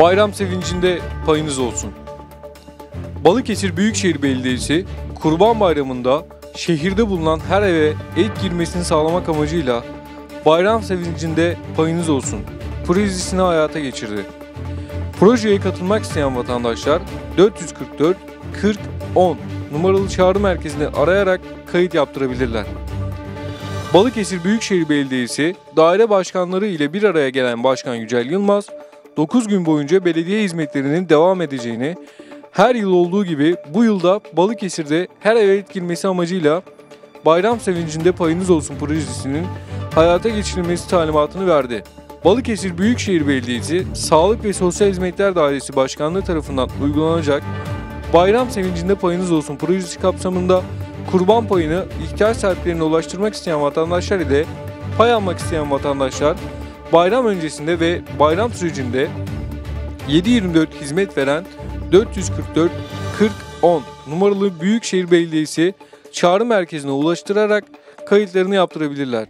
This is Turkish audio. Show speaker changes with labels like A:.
A: Bayram sevincinde payınız olsun. Balıkesir Büyükşehir Belediyesi Kurban Bayramı'nda şehirde bulunan her eve et girmesini sağlamak amacıyla bayram sevincinde payınız olsun projesini hayata geçirdi. Projeye katılmak isteyen vatandaşlar 444 40 10 numaralı çağrı merkezini arayarak kayıt yaptırabilirler. Balıkesir Büyükşehir Belediyesi daire başkanları ile bir araya gelen Başkan Yücel Yılmaz, 9 gün boyunca belediye hizmetlerinin devam edeceğini, her yıl olduğu gibi bu yılda Balıkesir'de her eve et girmesi amacıyla Bayram Sevincinde Payınız Olsun projesinin hayata geçirilmesi talimatını verdi. Balıkesir Büyükşehir Belediyesi Sağlık ve Sosyal Hizmetler Dairesi Başkanlığı tarafından uygulanacak Bayram Sevincinde Payınız Olsun projesi kapsamında kurban payını ihtiyaç sahiplerine ulaştırmak isteyen vatandaşlar ile pay almak isteyen vatandaşlar bayram öncesinde ve bayram sürecinde 7/24 hizmet veren 444 40 10 numaralı Büyükşehir Belediyesi çağrı merkezine ulaştırarak kayıtlarını yaptırabilirler.